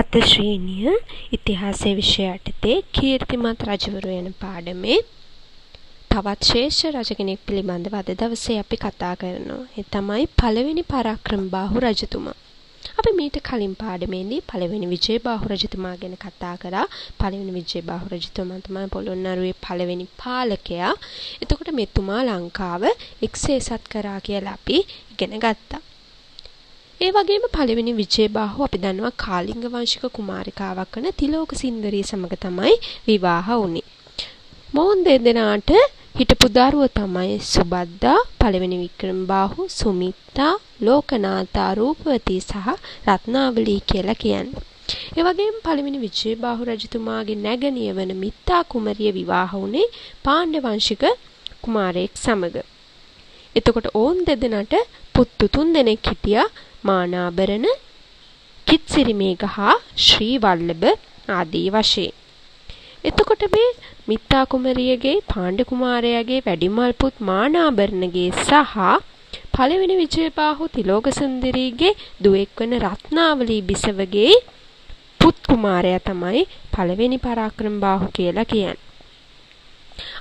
හත ශ්‍රේණිය ඉතිහාසය විෂය යටතේ කීර්තිමත් රජවරු යන පාඩමේ තවත් ශ්‍රේෂ්ඨ රජ කෙනෙක් පිළිබඳව අද දවසේ අපි කතා කරනවා. ඒ තමයි පළවෙනි පරාක්‍රමබාහු රජතුමා. අපි මීට කලින් පාඩමේදී පළවෙනි විජයබාහු රජතුමා ගැන කතා කරා. පළවෙනි විජයබාහු රජතුමා තමයි පොළොන්නරුවේ පළවෙනි පාලකයා. එතකොට මෙතුමා ලංකාව එක්සේසත් කරා කියලා අපි ඉගෙන ගත්තා. ඒ වගේම පළවෙනි විජයබාහු අපි දන්නවා කාලිංග වංශික කුමාරිකාවක් වන තිලෝක සින්දරී සමග තමයි විවාහ වුනේ. මොවුන් දෙදෙනාට හිටපු දරුව තමයි සුබද්දා පළවෙනි වික්‍රමබාහු සුමිත්තා ලෝකනාථා රූපවතී සහ රත්නාවලී කියලා කියන්නේ. ඒ වගේම පළවෙනි විජයබාහු රජතුමාගේ නැගණිය වන මිත්තා කුමරිය විවාහ වුණේ පාණ්ඩ වංශික කුමාරයෙක් සමග. එතකොට ඕන් දෙදෙනාට පුත්තු තුන් දෙනෙක් හිටියා මානාභරණ කිත්සිරිමේඝ හා ශ්‍රී වල්ලභ ආදී වශයෙන්. එතකොට මේ මිත්තා කුමරියගේ පාණ්ඩ කුමාරයාගේ වැඩිමල් පුත් මානාභරණගේ සහ පළවෙනි විජයබාහු තිලෝක සුන්දරීගේ දුවෙක් වන රත්නාවලී බිසවගේ පුත් කුමාරයා තමයි පළවෙනි පරාක්‍රමබාහු කියලා කියන්නේ.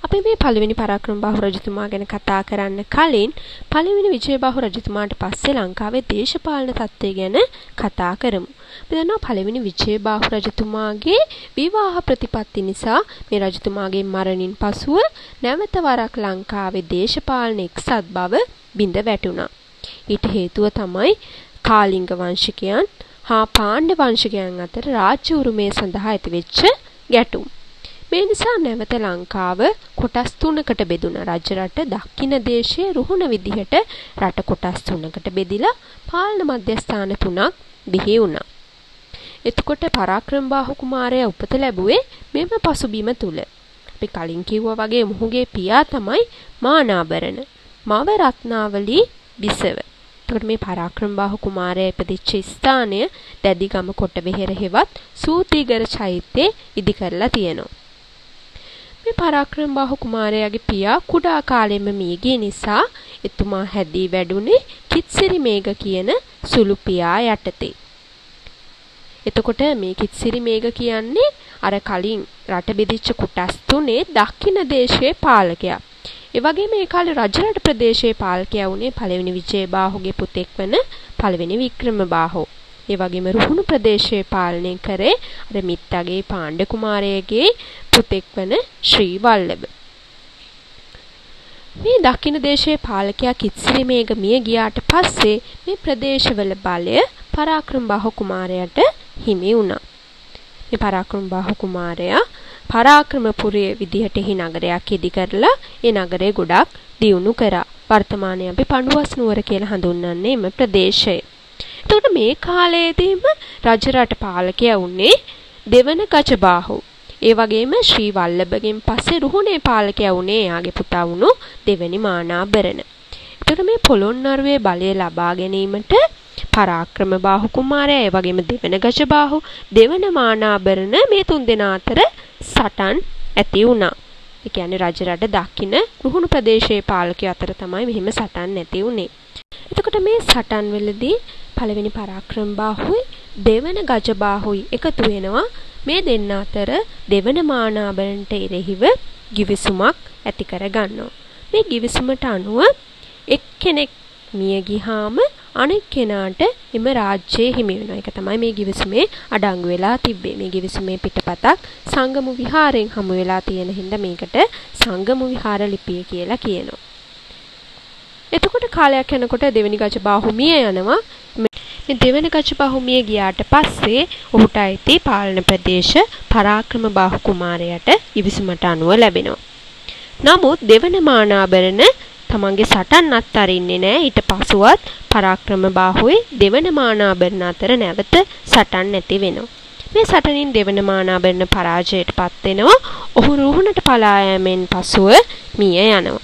අපි මේ පළවෙනි පරාක්‍රමබාහු රජතුමා ගැන කතා කරන්න කලින් පළවෙනි විජයබාහු රජතුමාට පස්සේ ලංකාවේ දේශපාලන තත්ත්වය ගැන කතා කරමු. අපි දන්නවා පළවෙනි විජයබාහු රජතුමාගේ විවාහ ප්‍රතිපත්ති නිසා මේ රජතුමාගේ මරණින් පසුව නැවත වරක් ලංකාවේ දේශපාලන එක්සත් බව බිඳ වැටුණා. ඊට හේතුව තමයි කාලිංග වංශිකයන් හා පාණ්ඩ වංශිකයන් අතර රාජ්‍ය උරුමය සඳහා ඇතිවෙච්ච ගැටුම්. මේ නිසා නැවත ලංකාව කොටස් තුනකට බෙදුණා. රජ රට දක්ෂිණ දේශයේ රුහුණ විදිහට රට කොටස් තුනකට බෙදිලා පාලන මධ්‍යස්ථාන තුනක් බිහි වුණා. එතකොට පරාක්‍රමබාහු කුමාරයා උපත ලැබුවේ මෙම පසුබිම තුල. අපි කලින් කිව්වා වගේ මොහුගේ පියා තමයි මානාභරණ. මව රත්නාවලී බිසව. එතකොට මේ පරාක්‍රමබාහු කුමාරයා ඉපදිච්ච ස්ථානය දැඩිගම කොටවෙහෙර හෙවත් සූතිගර චෛත්‍යයේ ඉදි කරලා තියෙනවා. මේ පරාක්‍රමබාහු කුමාරයාගේ පියා කුඩා කාලෙම මිය ගිය නිසා එතුමා හැදී වැඩුණේ කිත්සිරි මේඝ කියන සුළු පියා යටතේ. එතකොට මේ කිත්සිරි මේඝ කියන්නේ අර කලින් රට බෙදිච්ච කොටස් තුනේ දක්ෂිණ දේශයේ පාලකයා. ඒ වගේම ඒ කාලේ රජරට ප්‍රදේශයේ පාලකයා වුණේ පළවෙනි විජයබාහුගේ පුතෙක් වන පළවෙනි වික්‍රමබාහු. ඒ වගේම රුහුණු ප්‍රදේශයේ පාලනය කරේ අර මිත්තගේ පාණ්ඩ කුමාරයාගේ පුතෙක් වන ශ්‍රී වල්ලභ. මේ දක්ෂිණ දේශයේ පාලකයා කිත්සිරි මේඝ මිය ගියාට පස්සේ මේ ප්‍රදේශවල බලය පරාක්‍රමබාහු කුමාරයාට හිමි වුණා. මේ පරාක්‍රමබාහු කුමාරයා පරාක්‍රමපුරයේ විදිහට එහි නගරයක් ඉදි කරලා ඒ නගරය ගොඩක් දියුණු කරා. වර්තමානයේ අපි පඬුවස් නුවර කියලා හඳුන්වන්නේ එම ප්‍රදේශය. එතකොට මේ කාලයේදීම රජරට පාලකයා වුණේ දෙවන ගජබාහු. ඒ වගේම ශ්‍රී වල්ලභගෙන් පස්සේ රුහුණේ පාලකයා වුණේ එයාගේ පුතා වුණු දෙවැනි මානාභරණ. එතකොට මේ පොළොන්නරුවේ බලය ලබා ගැනීමට පරාක්‍රම බාහු කුමාරයා ඒ වගේම දෙවන ගජබාහු දෙවන මානාභරණ මේ තුන් දෙනා අතර සටන් ඇති වුණා. ඒ කියන්නේ රජරට දක්ින රුහුණු ප්‍රදේශයේ පාලකයෝ අතර තමයි මෙහෙම සටන් නැති වුනේ. එතකොට මේ සටන් වලදී පළවෙනි පරාක්‍රම බාහුයි දෙවන ගජබාහුයි එකතු වෙනවා මේ දෙන්න අතර දෙවන මානාභරණට එරෙහිව givisුමක් ඇති කර ගන්නවා. මේ givisුමට අනුව එක්කෙනෙක් මිය ගියාම අනෙක් කෙනාට එම රාජ්‍යයේ හිමි වෙනවා. ඒක තමයි මේ givisුමේ අඩංගු වෙලා තිබ්බේ. මේ givisුමේ පිටපතක් සංගමු විහාරයෙන් හමු වෙලා තියෙන හින්දා මේකට සංගමු විහාර ලිපිය කියලා කියනවා. එතකොට කාලයක් යනකොට දෙවෙනි ගජබාහු මිය යනවා. මේ දෙවන ගජබාහු මිය ගියාට පස්සේ ඔහුට අයිති පාලන ප්‍රදේශ පරාක්‍රම බාහු කුමාරයාට ඉවිසුමට අනුව ලැබෙනවා. නමුත් දෙවන මානාභරණ තමන්ගේ සටන් අත්තරින්නේ නැහැ ඊට පසුවත් පරාක්‍රම බාහුවේ දෙවන මානාභරණ අතර නැවත සටන් නැති වෙනවා. මේ සටනින් දෙවන මානාභරණ පරාජයට පත් වෙනවා. ඔහු රුහුණට පලා යෑමෙන් පසුව මිය යනවා.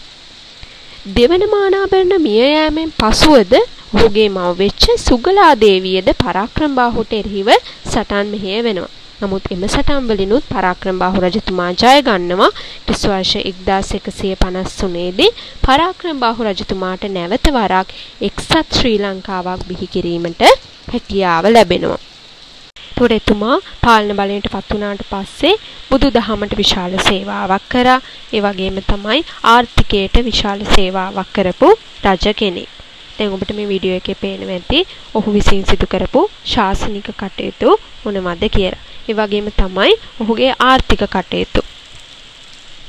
දෙවන මානාභරණ මිය යෑමෙන් පසුවද ඔහුගේ මව වෙච්ච සුගලා දේවියද පරාක්‍රමබාහුට එරෙහිව සටන් මෙහෙය වෙනවා. නමුත් එම සටන් වලිනුත් පරාක්‍රමබාහු රජතුමා ජය ගන්නවා. ක්‍රිස් වර්ෂ 1153 දී පරාක්‍රමබාහු රජතුමාට නැවත වරක් එක්සත් ශ්‍රී ලංකාවක් බිහි කිරීමට හැකියාව ලැබෙනවා. එතකොට එතුමා පාලන බලයට පත් වුණාට පස්සේ බුදුදහමට විශාල සේවාවක් කරා. ඒ වගේම තමයි ආර්ථිකයට විශාල සේවාවක් කරපු රජ කෙනෙක්. දැන් ඔබට මේ වීඩියෝ එකේ පේනවා ඇති ඔහු විසින් සිදු කරපු ශාසනික කටයුතු මොනවද කියලා. ඒ වගේම තමයි ඔහුගේ ආර්ථික කටයුතු.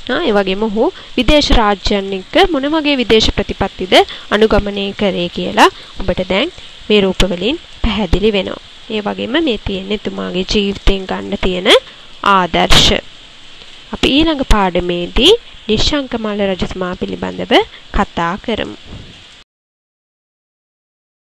ආ ඒ වගේම ඔහු විදේශ රාජ්‍යයන් එක්ක මොන වගේ විදේශ ප්‍රතිපත්තිද අනුගමනය කරේ කියලා ඔබට දැන් මේ රූප වලින් පැහැදිලි වෙනවා. ඒ වගේම මේ තියෙන එතුමාගේ ජීවිතයෙන් ගන්න තියෙන ආදර්ශ. අපි ඊළඟ පාඩමේදී නිශ්ශංකමල්ල රජතුමා පිළිබඳව කතා කරමු.